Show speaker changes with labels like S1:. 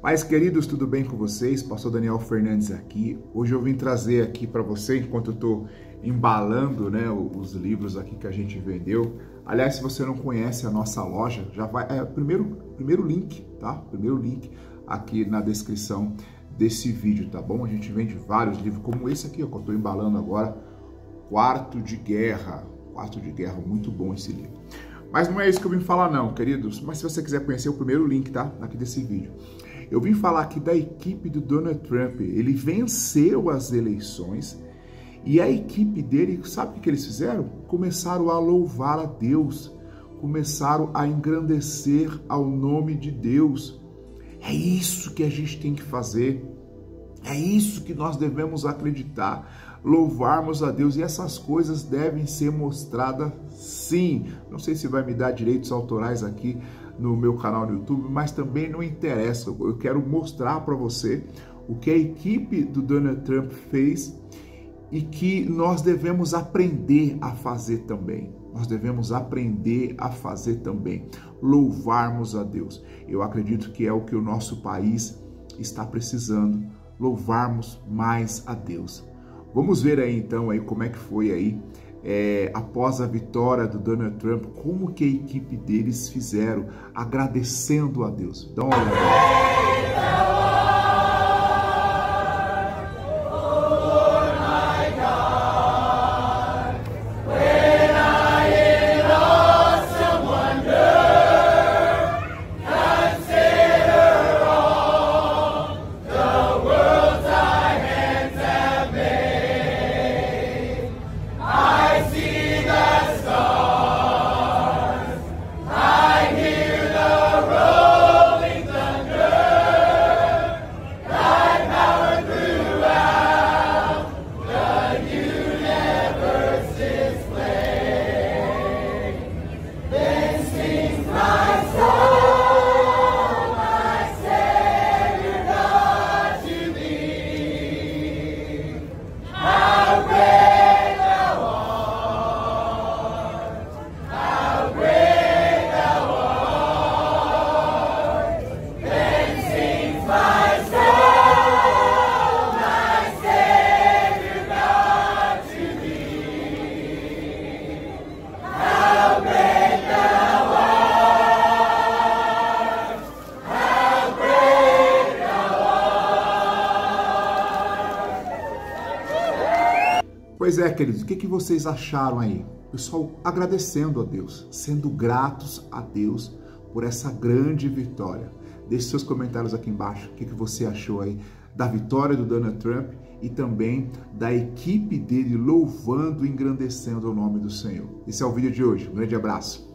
S1: Pais queridos, tudo bem com vocês? Pastor Daniel Fernandes aqui. Hoje eu vim trazer aqui para você, enquanto eu estou embalando né, os livros aqui que a gente vendeu. Aliás, se você não conhece a nossa loja, já vai. É primeiro, primeiro link, tá? Primeiro link aqui na descrição desse vídeo, tá bom? A gente vende vários livros, como esse aqui, ó, que eu estou embalando agora. Quarto de Guerra. Quarto de Guerra, muito bom esse livro. Mas não é isso que eu vim falar, não, queridos. Mas se você quiser conhecer o primeiro link, tá? Aqui desse vídeo. Eu vim falar aqui da equipe do Donald Trump. Ele venceu as eleições e a equipe dele, sabe o que eles fizeram? Começaram a louvar a Deus, começaram a engrandecer ao nome de Deus. É isso que a gente tem que fazer. É isso que nós devemos acreditar, louvarmos a Deus e essas coisas devem ser mostradas sim. Não sei se vai me dar direitos autorais aqui no meu canal no YouTube, mas também não interessa. Eu quero mostrar para você o que a equipe do Donald Trump fez e que nós devemos aprender a fazer também. Nós devemos aprender a fazer também, louvarmos a Deus. Eu acredito que é o que o nosso país está precisando, louvarmos mais a Deus. Vamos ver aí então aí como é que foi aí é, após a vitória do Donald Trump, como que a equipe deles fizeram, agradecendo a Deus. Dá uma olhada. Pois é, queridos, o que, que vocês acharam aí? Pessoal, agradecendo a Deus, sendo gratos a Deus por essa grande vitória. Deixe seus comentários aqui embaixo. O que, que você achou aí da vitória do Donald Trump e também da equipe dele louvando e engrandecendo o nome do Senhor. Esse é o vídeo de hoje. Um grande abraço.